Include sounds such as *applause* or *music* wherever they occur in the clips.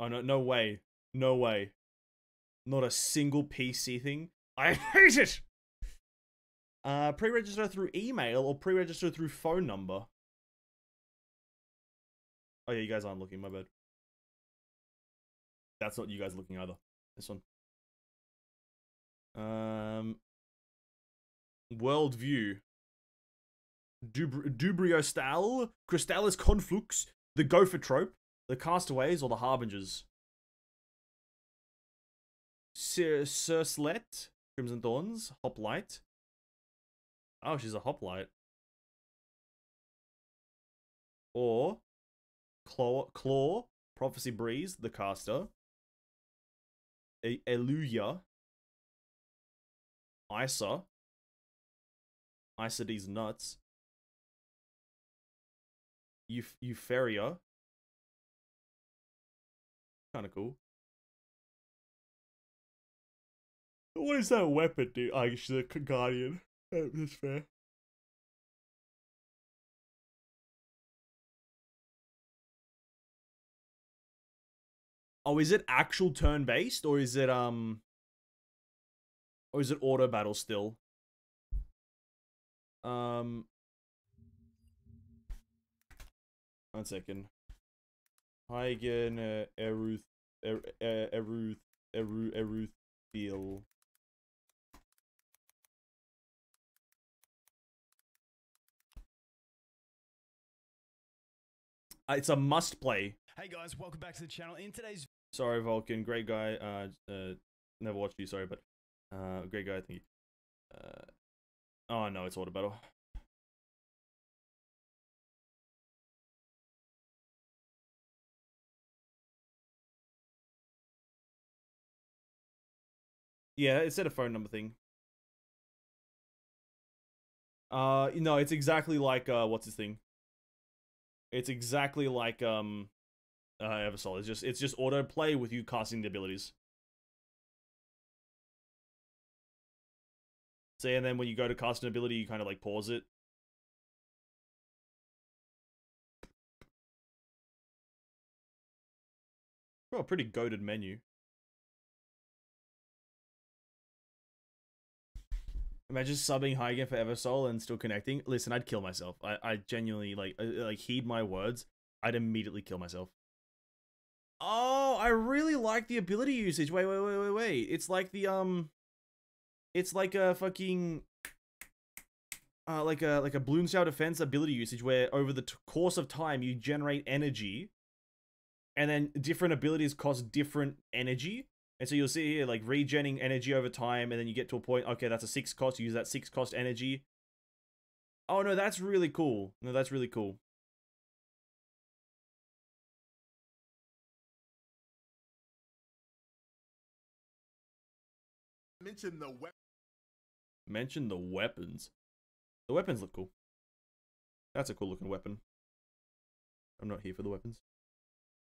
Oh no, no way, no way, not a single PC thing. *laughs* I hate it. Uh, pre-register through email or pre-register through phone number. Oh yeah, you guys aren't looking. My bad. That's not you guys looking either. This one. Um, worldview. Dubr- Dubriostal, Crystallis Conflux, the Gopher Trope, the Castaways, or the Harbingers. Sir Surslet, Crimson Thorns, Hoplite. Oh, she's a Hoplite. Or Claw, Claw, Prophecy Breeze, the caster. E- Eluya. Isa. Isa these nuts. Euph- Euphoria. Kind of cool. What is that weapon, dude? I oh, guess she's a guardian. *laughs* That's fair. Oh, is it actual turn based or is it um or is it auto battle still? Um One second. Higan uh, Eruth Er- Er- Eruth Eru Eruth Feel. Uh, It's a must play. Hey guys, welcome back to the channel. In today's Sorry, Vulcan. Great guy. Uh, uh, never watched you. Sorry, but uh, great guy. Thank you. Uh, oh no, it's auto battle. Yeah, it said a phone number thing. Uh, no, it's exactly like uh, what's his thing? It's exactly like um, uh, Eversoul. It's just it's just auto play with you casting the abilities. See, and then when you go to cast an ability, you kind of like pause it. Well, pretty goaded menu. Imagine subbing high for Eversoul and still connecting. Listen, I'd kill myself. I, I genuinely like uh, like heed my words. I'd immediately kill myself. Oh, I really like the ability usage. Wait, wait, wait, wait, wait. It's like the um, it's like a fucking, uh, like a like a Bloomsdale defense ability usage where over the course of time you generate energy, and then different abilities cost different energy. And so you'll see here like regenning energy over time, and then you get to a point. Okay, that's a six cost. You use that six cost energy. Oh no, that's really cool. No, that's really cool. mention the weapon. Mention the weapons. The weapons look cool. That's a cool looking weapon. I'm not here for the weapons.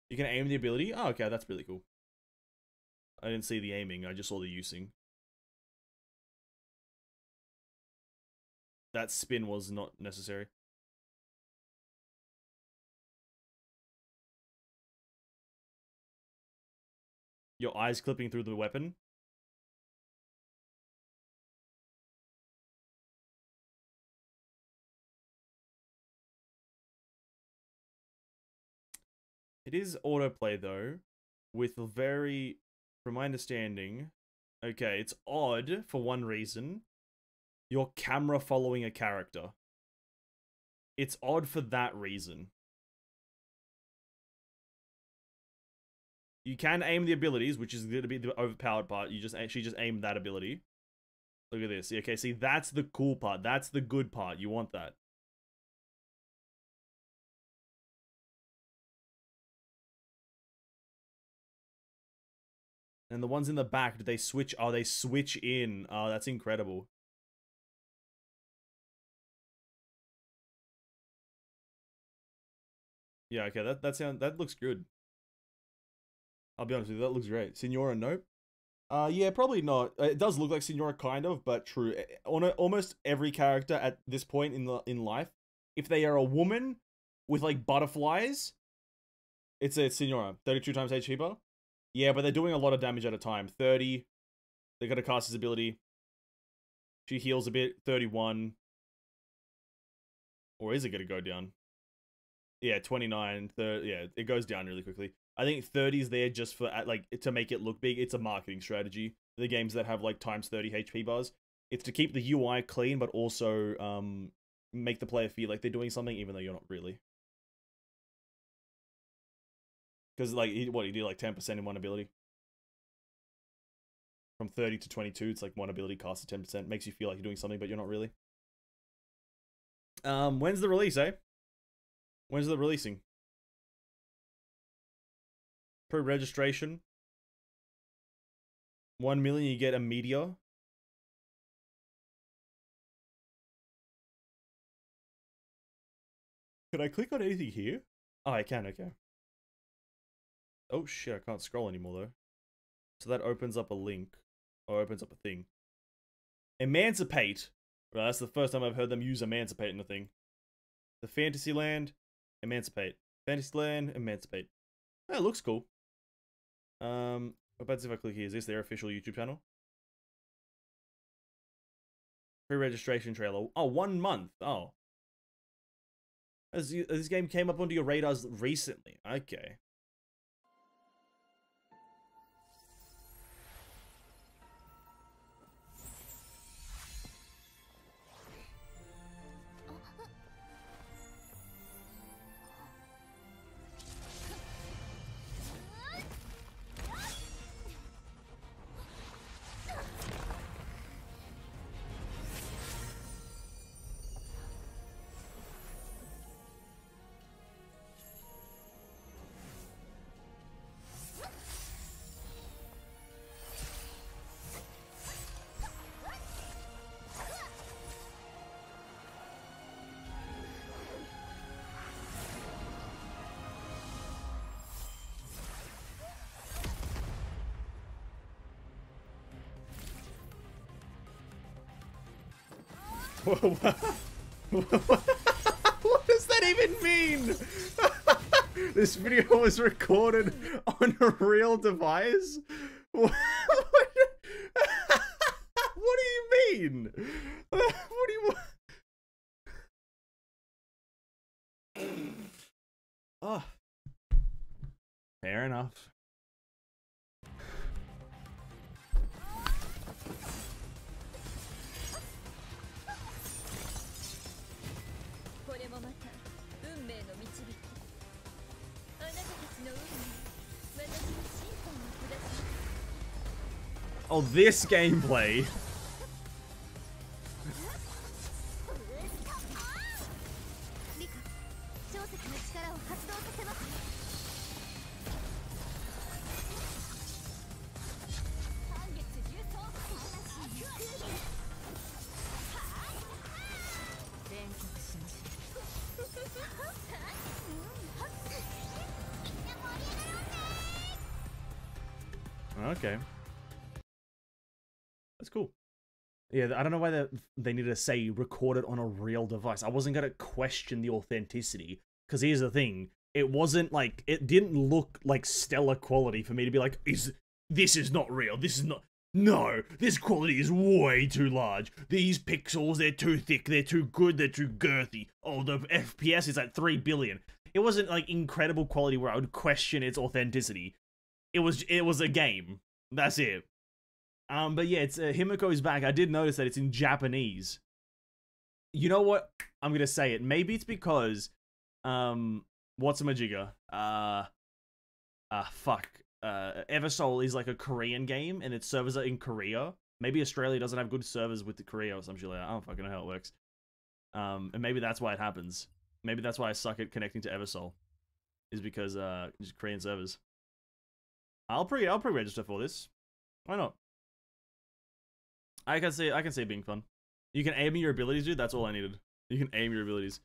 You can aim the ability? Oh, okay, that's really cool. I didn't see the aiming, I just saw the using. That spin was not necessary. Your eyes clipping through the weapon? It is autoplay though, with a very, from my understanding, okay, it's odd for one reason. Your camera following a character. It's odd for that reason. You can aim the abilities, which is going to be the overpowered part. You just actually just aim that ability. Look at this. Okay, see, that's the cool part. That's the good part. You want that. And the ones in the back, do they switch? Oh, they switch in. Oh, that's incredible. Yeah, okay, that that sound that looks good. I'll be honest with you, that looks great. Signora, nope. Uh, yeah, probably not. Uh, It does look like Signora, kind of, but true. On a, almost every character at this point in the in life, if they are a woman with like butterflies, It's a Signora. 32 times HP bar? Yeah, but they're doing a lot of damage at a time. 30. They got a cast his ability. She heals a bit. 31. Or is it going to go down? Yeah, 29. 30, yeah, it goes down really quickly. I think 30 is there just for, like, to make it look big. It's a marketing strategy. The games that have, like, times 30 HP bars. It's to keep the UI clean, but also um, make the player feel like they're doing something, even though you're not really. Because, like, he, what, he did, like, 10% in one ability? From 30 to 22, it's like one ability costs 10%. Makes you feel like you're doing something, but you're not really. Um, when's the release, eh? When's the releasing? Pre-registration. One million, you get a meteor. Can I click on anything here? Oh, I can, okay. Oh shit, I can't scroll anymore though. So that opens up a link. Or opens up a thing. Emancipate. Right, that's the first time I've heard them use emancipate in a thing. The Fantasyland, emancipate. Fantasyland, emancipate. That looks cool. Um, what about if I click here? Is this their official YouTube channel? Pre-registration trailer. Oh, one month. Oh. As you, this game came up onto your radars recently. Okay. *laughs* what does that even mean? *laughs* this video was recorded on a real device? *laughs* What, do you mean? What do you Oh. Fair enough. Oh, this gameplay. Okay. That's cool. Yeah, I don't know why they, they need to say record it on a real device. I wasn't going to question the authenticity. Because here's the thing. It wasn't like, it didn't look like stellar quality for me to be like, is this is not real. This is not. No, this quality is way too large. These pixels, they're too thick, they're too good, they're too girthy. Oh, the FPS is at 3 billion. It wasn't like incredible quality where I would question its authenticity. It was it was a game. That's it. Um, but yeah, it's uh, is back. I did notice that it's in Japanese. You know what? I'm gonna say it. Maybe it's because, um, what's a Majiga? Uh, uh, fuck. Uh, Eversoul is like a Korean game, and its servers are in Korea. Maybe Australia doesn't have good servers with the Korea or some shit like that. I don't fucking know how it works. Um, and maybe that's why it happens. Maybe that's why I suck at connecting to Eversoul, is because uh, just Korean servers. I'll pre I'll pre-register for this. Why not? I can see I can see it being fun. You can aim your abilities, dude. That's all I needed. You can aim your abilities.